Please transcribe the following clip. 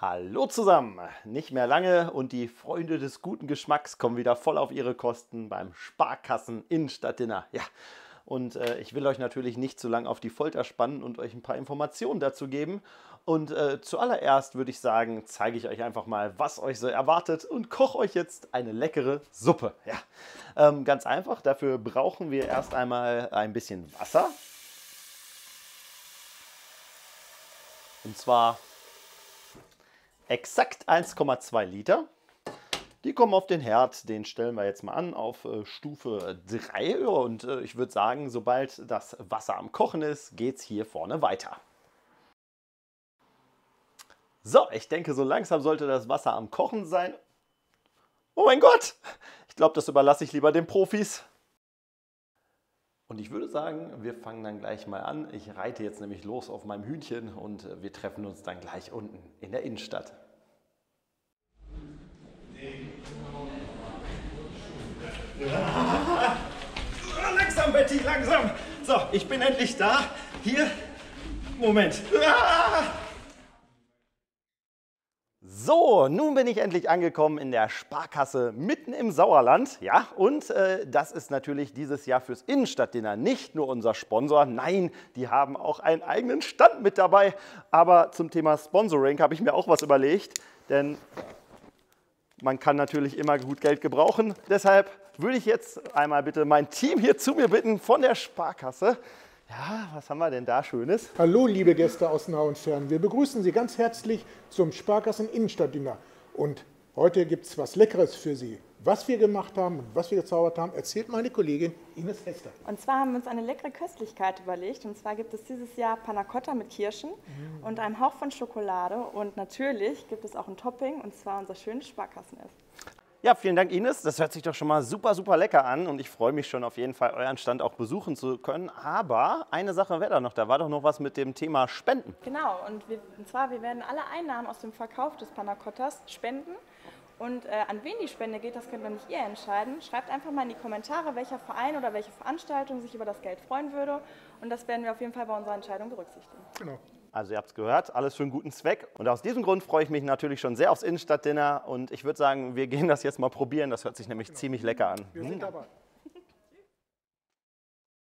Hallo zusammen! Nicht mehr lange und die Freunde des guten Geschmacks kommen wieder voll auf ihre Kosten beim Sparkassen Innenstadtdinner. Ja, und äh, ich will euch natürlich nicht zu lange auf die Folter spannen und euch ein paar Informationen dazu geben. Und äh, zuallererst würde ich sagen, zeige ich euch einfach mal, was euch so erwartet und koche euch jetzt eine leckere Suppe. Ja, ähm, ganz einfach. Dafür brauchen wir erst einmal ein bisschen Wasser. Und zwar exakt 1,2 Liter. Die kommen auf den Herd, den stellen wir jetzt mal an auf äh, Stufe 3 und äh, ich würde sagen, sobald das Wasser am Kochen ist, geht es hier vorne weiter. So, ich denke, so langsam sollte das Wasser am Kochen sein. Oh mein Gott! Ich glaube, das überlasse ich lieber den Profis. Und ich würde sagen, wir fangen dann gleich mal an. Ich reite jetzt nämlich los auf meinem Hühnchen und äh, wir treffen uns dann gleich unten in der Innenstadt. Langsam, Betty, langsam. So, ich bin endlich da. Hier. Moment. So, nun bin ich endlich angekommen in der Sparkasse mitten im Sauerland. Ja, und äh, das ist natürlich dieses Jahr fürs Innenstadtdinner nicht nur unser Sponsor. Nein, die haben auch einen eigenen Stand mit dabei. Aber zum Thema Sponsoring habe ich mir auch was überlegt. Denn man kann natürlich immer gut Geld gebrauchen. Deshalb würde ich jetzt einmal bitte mein Team hier zu mir bitten von der Sparkasse. Ja, was haben wir denn da Schönes? Hallo, liebe Gäste aus nah und fern. Wir begrüßen Sie ganz herzlich zum Sparkassen Innenstadtdiener. Und heute gibt es was Leckeres für Sie. Was wir gemacht haben und was wir gezaubert haben, erzählt meine Kollegin Ines Hester. Und zwar haben wir uns eine leckere Köstlichkeit überlegt. Und zwar gibt es dieses Jahr Panna Cotta mit Kirschen mm. und einem Hauch von Schokolade. Und natürlich gibt es auch ein Topping, und zwar unser schönes Sparkassenessen. Ja, vielen Dank, Ines. Das hört sich doch schon mal super, super lecker an. Und ich freue mich schon auf jeden Fall, euren Stand auch besuchen zu können. Aber eine Sache wäre da noch. Da war doch noch was mit dem Thema Spenden. Genau. Und, wir, und zwar, wir werden alle Einnahmen aus dem Verkauf des Panna Cottas spenden. Und äh, an wen die Spende geht, das könnt dann nicht ihr entscheiden. Schreibt einfach mal in die Kommentare, welcher Verein oder welche Veranstaltung sich über das Geld freuen würde. Und das werden wir auf jeden Fall bei unserer Entscheidung berücksichtigen. Genau. Also ihr habt es gehört, alles für einen guten Zweck. Und aus diesem Grund freue ich mich natürlich schon sehr aufs Innenstadtdinner. Und ich würde sagen, wir gehen das jetzt mal probieren. Das hört sich nämlich genau. ziemlich lecker an. Wir sind dabei.